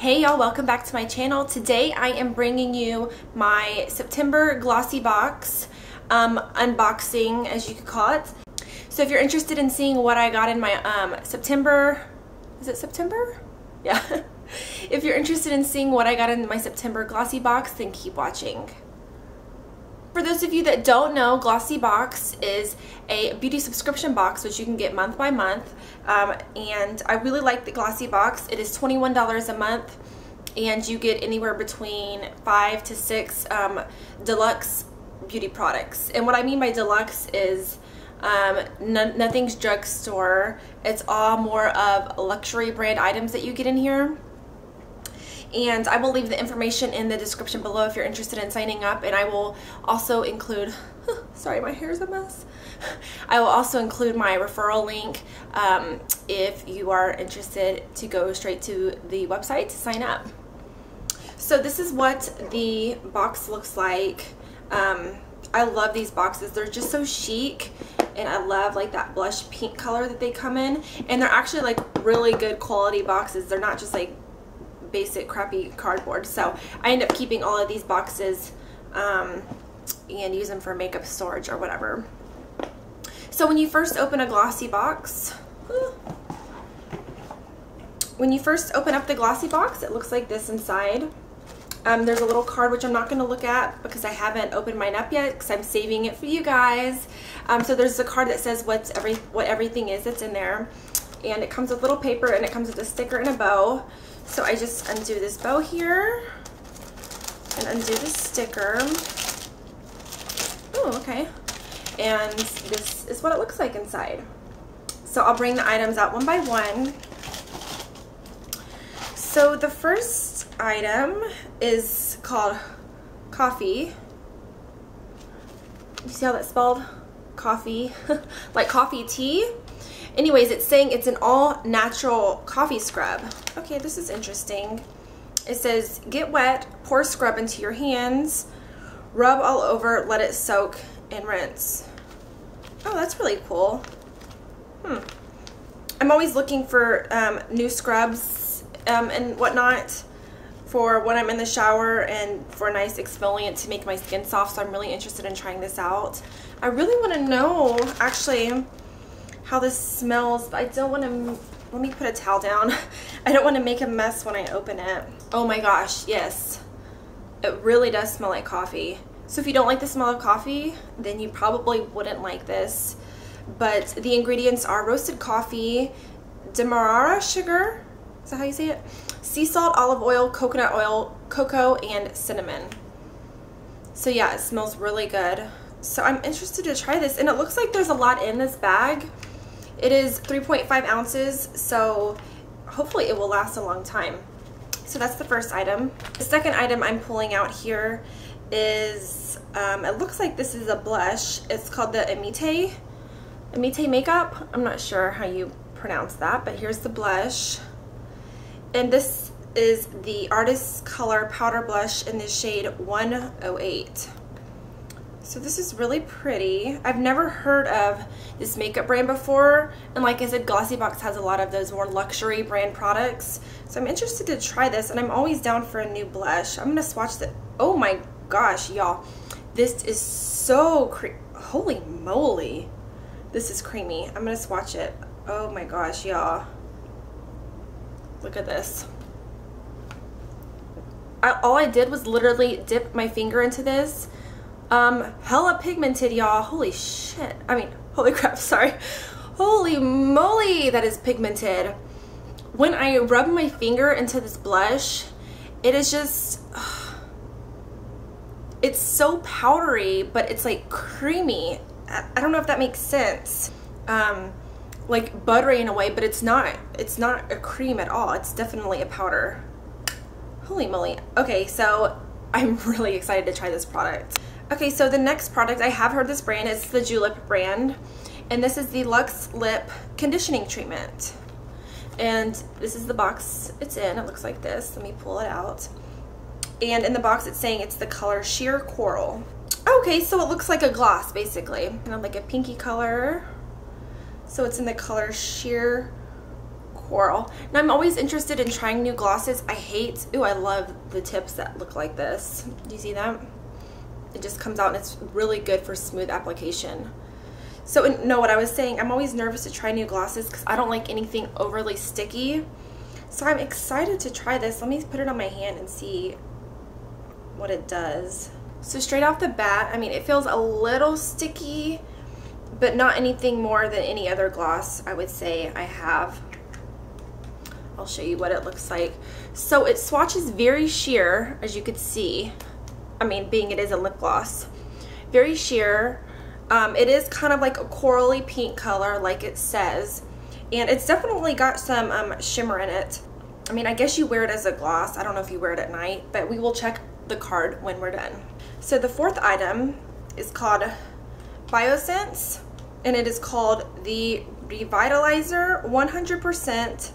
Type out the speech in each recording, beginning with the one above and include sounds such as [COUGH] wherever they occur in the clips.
Hey y'all, welcome back to my channel. Today I am bringing you my September Glossybox um, unboxing, as you could call it. So if you're interested in seeing what I got in my um, September, is it September? Yeah. [LAUGHS] if you're interested in seeing what I got in my September Glossybox, then keep watching. For those of you that don't know, Glossybox is a beauty subscription box which you can get month by month. Um, and I really like the Glossybox. It is $21 a month and you get anywhere between five to six um, deluxe beauty products. And what I mean by deluxe is um, nothing's drugstore. It's all more of luxury brand items that you get in here and I will leave the information in the description below if you're interested in signing up. And I will also include [LAUGHS] sorry my hair is a mess. [LAUGHS] I will also include my referral link um, if you are interested to go straight to the website to sign up. So this is what the box looks like. Um, I love these boxes. They're just so chic. And I love like that blush pink color that they come in. And they're actually like really good quality boxes. They're not just like basic crappy cardboard. So I end up keeping all of these boxes um, and use them for makeup storage or whatever. So when you first open a glossy box, when you first open up the glossy box, it looks like this inside. Um, there's a little card which I'm not going to look at because I haven't opened mine up yet because I'm saving it for you guys. Um, so there's a card that says what's every what everything is that's in there, and it comes with little paper and it comes with a sticker and a bow. So I just undo this bow here and undo the sticker. Oh, okay. And this is what it looks like inside. So I'll bring the items out one by one. So the first item is called coffee. You see how that's spelled? Coffee. [LAUGHS] like coffee tea. Anyways, it's saying it's an all natural coffee scrub. Okay, this is interesting. It says, get wet, pour scrub into your hands, rub all over, let it soak, and rinse. Oh, that's really cool. Hmm. I'm always looking for um, new scrubs um, and whatnot for when I'm in the shower and for a nice exfoliant to make my skin soft. So I'm really interested in trying this out. I really want to know, actually, how this smells, but I don't want to, let me put a towel down. [LAUGHS] I don't want to make a mess when I open it. Oh my gosh, yes. It really does smell like coffee. So if you don't like the smell of coffee, then you probably wouldn't like this. But the ingredients are roasted coffee, demerara sugar, is that how you say it? Sea salt, olive oil, coconut oil, cocoa, and cinnamon. So yeah, it smells really good. So I'm interested to try this. And it looks like there's a lot in this bag. It is 3.5 ounces, so hopefully it will last a long time. So that's the first item. The second item I'm pulling out here is, um, it looks like this is a blush. It's called the Amite, Amite Makeup. I'm not sure how you pronounce that, but here's the blush. And this is the Artist Color Powder Blush in the shade 108. So this is really pretty. I've never heard of this makeup brand before. And like I said, Glossybox has a lot of those more luxury brand products. So I'm interested to try this and I'm always down for a new blush. I'm gonna swatch the, oh my gosh, y'all. This is so cre holy moly. This is creamy. I'm gonna swatch it. Oh my gosh, y'all. Look at this. I, all I did was literally dip my finger into this um, hella pigmented, y'all. Holy shit. I mean, holy [LAUGHS] crap, sorry. Holy moly, that is pigmented. When I rub my finger into this blush, it is just, it's so powdery, but it's like creamy. I don't know if that makes sense. Um, like buttery in a way, but it's not, it's not a cream at all. It's definitely a powder. Holy moly. Okay, so I'm [LAUGHS] really excited to try this product. Okay, so the next product, I have heard this brand, it's the Julep brand. And this is the Luxe Lip Conditioning Treatment. And this is the box it's in. It looks like this. Let me pull it out. And in the box, it's saying it's the color Sheer Coral. Okay, so it looks like a gloss, basically. And like a pinky color. So it's in the color Sheer coral. Now I'm always interested in trying new glosses. I hate, ooh, I love the tips that look like this. Do you see that? It just comes out and it's really good for smooth application. So no, what I was saying, I'm always nervous to try new glosses because I don't like anything overly sticky. So I'm excited to try this. Let me put it on my hand and see what it does. So straight off the bat, I mean, it feels a little sticky, but not anything more than any other gloss I would say I have. I'll show you what it looks like. So it swatches very sheer, as you could see. I mean, being it is a lip gloss. Very sheer. Um, it is kind of like a corally pink color, like it says. And it's definitely got some um, shimmer in it. I mean, I guess you wear it as a gloss. I don't know if you wear it at night, but we will check the card when we're done. So the fourth item is called Biossance, and it is called the Revitalizer 100%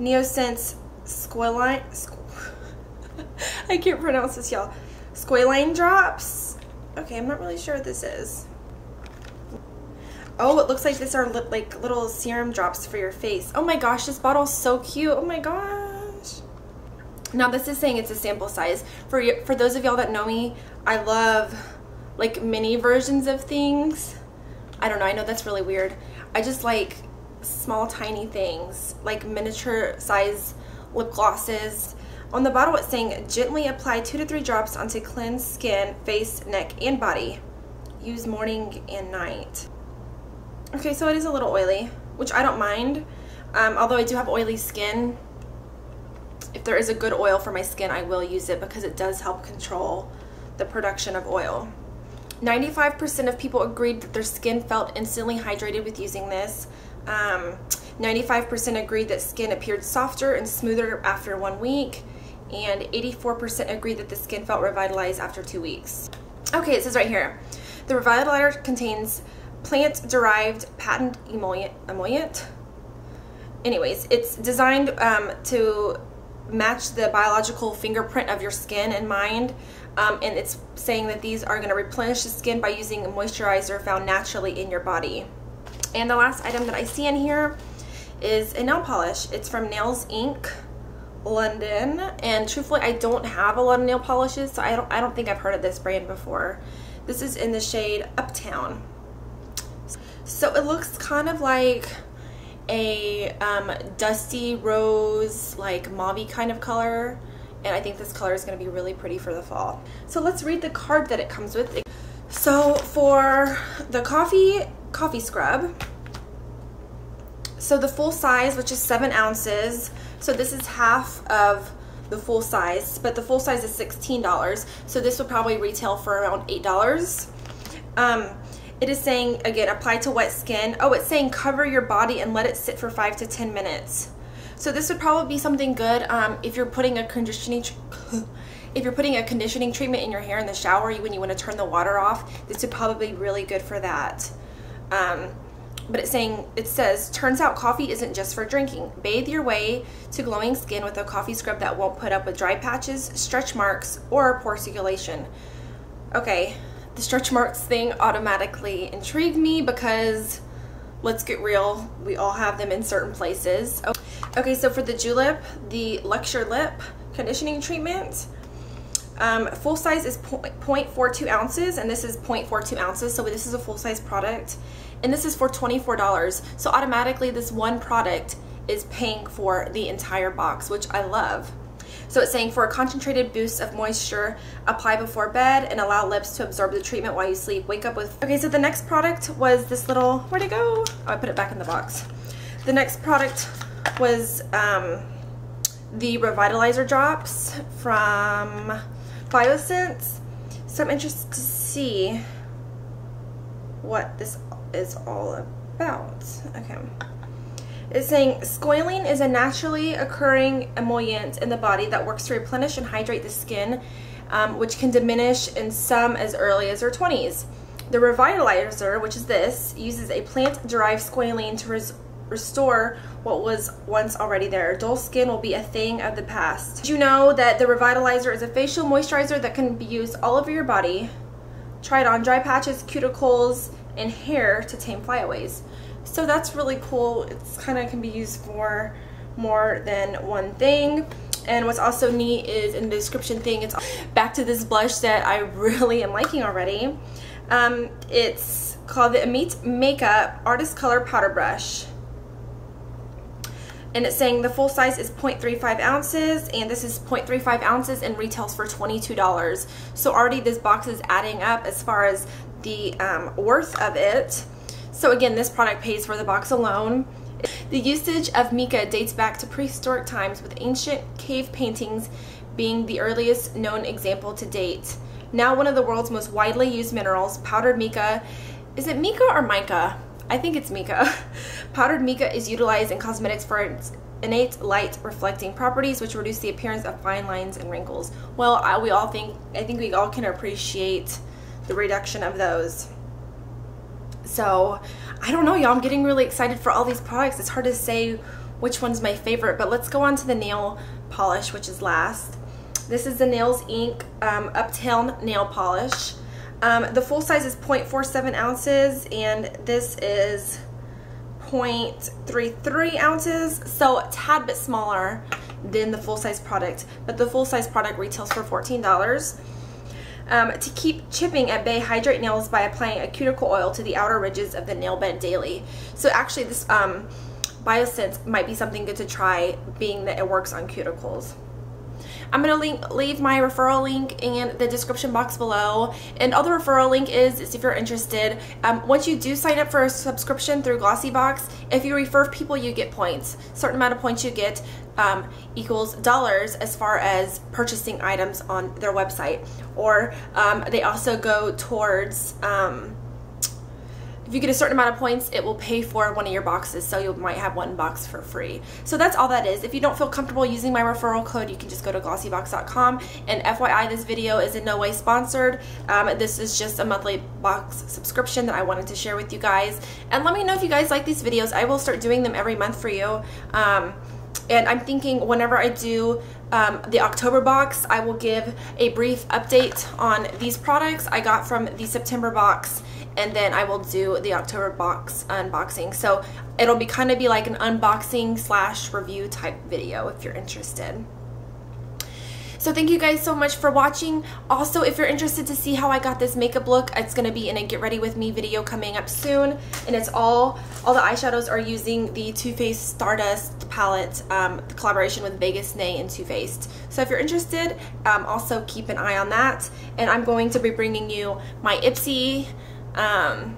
Neosense Squalane. Squ [LAUGHS] I can't pronounce this, y'all. Squalane drops. Okay, I'm not really sure what this is. Oh, it looks like these are li like little serum drops for your face. Oh my gosh, this bottle is so cute. Oh my gosh. Now this is saying it's a sample size. For for those of y'all that know me, I love like mini versions of things. I don't know, I know that's really weird. I just like small tiny things, like miniature size lip glosses. On the bottle it's saying gently apply two to three drops onto cleansed skin, face, neck, and body. Use morning and night. Okay, so it is a little oily, which I don't mind. Um, although I do have oily skin, if there is a good oil for my skin, I will use it because it does help control the production of oil. 95% of people agreed that their skin felt instantly hydrated with using this. 95% um, agreed that skin appeared softer and smoother after one week. And 84% agreed that the skin felt revitalized after two weeks. Okay, it says right here, the Revitalizer contains plant-derived patent emollient, emollient. Anyways, it's designed um, to match the biological fingerprint of your skin and mind. Um, and it's saying that these are going to replenish the skin by using a moisturizer found naturally in your body. And the last item that I see in here is a nail polish. It's from Nails Inc. London. And truthfully, I don't have a lot of nail polishes, so I don't, I don't think I've heard of this brand before. This is in the shade Uptown. So it looks kind of like a um, dusty rose, like mauve kind of color. And I think this color is going to be really pretty for the fall. So let's read the card that it comes with. So for the coffee, coffee scrub, so the full size, which is seven ounces, so this is half of the full size, but the full size is $16. So this would probably retail for around $8. Um, it is saying, again, apply to wet skin. Oh, it's saying cover your body and let it sit for five to 10 minutes. So this would probably be something good um, if you're putting a conditioning, [LAUGHS] if you're putting a conditioning treatment in your hair in the shower when you want to turn the water off. This would probably be really good for that. Um, but it's saying, it says, turns out coffee isn't just for drinking. Bathe your way to glowing skin with a coffee scrub that won't put up with dry patches, stretch marks, or poor circulation. Okay, the stretch marks thing automatically intrigued me because let's get real, we all have them in certain places. Okay, so for the Julep, the Luxure Lip Conditioning Treatment, um, full size is 0.42 ounces and this is 0.42 ounces, so this is a full size product. And this is for $24. So automatically this one product is paying for the entire box, which I love. So it's saying for a concentrated boost of moisture, apply before bed and allow lips to absorb the treatment while you sleep. Wake up with... Okay, so the next product was this little... Where'd it go? Oh, I put it back in the box. The next product was um, the Revitalizer Drops from Biossance. So I'm interested to see what this is all about. Okay. It's saying squalene is a naturally occurring emollient in the body that works to replenish and hydrate the skin, um, which can diminish in some as early as their 20s. The revitalizer, which is this, uses a plant-derived squalene to res restore what was once already there. Dull skin will be a thing of the past. Did you know that the revitalizer is a facial moisturizer that can be used all over your body? Try it on dry patches, cuticles, and hair to tame flyaways. So that's really cool. It's kind of can be used for more than one thing. And what's also neat is in the description thing, it's back to this blush that I [LAUGHS] really am liking already. Um, it's called the Amit Makeup Artist Color Powder Brush. And it's saying the full size is 0.35 ounces and this is 0.35 ounces and retails for $22. So already this box is adding up as far as the um, worth of it. So again, this product pays for the box alone. The usage of mica dates back to prehistoric times with ancient cave paintings being the earliest known example to date. Now one of the world's most widely used minerals, powdered mica. Is it mica or mica? I think it's mica. [LAUGHS] powdered mica is utilized in cosmetics for its innate light reflecting properties which reduce the appearance of fine lines and wrinkles. Well, I, we all think, I think we all can appreciate the reduction of those. So, I don't know, y'all. I'm getting really excited for all these products. It's hard to say which one's my favorite, but let's go on to the nail polish, which is last. This is the Nails Inc Um, Uptown Nail Polish. Um, the full size is 0.47 ounces, and this is 0.33 ounces, so a tad bit smaller than the full size product, but the full size product retails for $14. Um, to keep chipping at bay, hydrate nails by applying a cuticle oil to the outer ridges of the nail bed daily. So actually this um, Biossance might be something good to try being that it works on cuticles. I'm going to link, leave my referral link in the description box below. And all the referral link is, is if you're interested. Um, once you do sign up for a subscription through Glossybox, if you refer people, you get points. certain amount of points you get um, equals dollars as far as purchasing items on their website. Or um, they also go towards um, if you get a certain amount of points, it will pay for one of your boxes, so you might have one box for free. So that's all that is. If you don't feel comfortable using my referral code, you can just go to glossybox.com. And FYI, this video is in no way sponsored. Um, this is just a monthly box subscription that I wanted to share with you guys. And let me know if you guys like these videos. I will start doing them every month for you. Um, and I'm thinking whenever I do um, the October box, I will give a brief update on these products I got from the September box and then I will do the October box unboxing. So it'll be kind of be like an unboxing slash review type video if you're interested. So thank you guys so much for watching. Also, if you're interested to see how I got this makeup look, it's going to be in a get ready with me video coming up soon. And it's all, all the eyeshadows are using the Too Faced Stardust palette, um, collaboration with Vegas Nay and Too Faced. So if you're interested, um, also keep an eye on that. And I'm going to be bringing you my Ipsy um,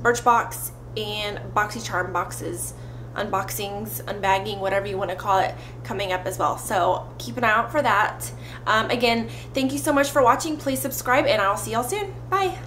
Birchbox and BoxyCharm boxes unboxings, unbagging, whatever you want to call it, coming up as well. So keep an eye out for that. Um, again, thank you so much for watching. Please subscribe and I'll see y'all soon. Bye.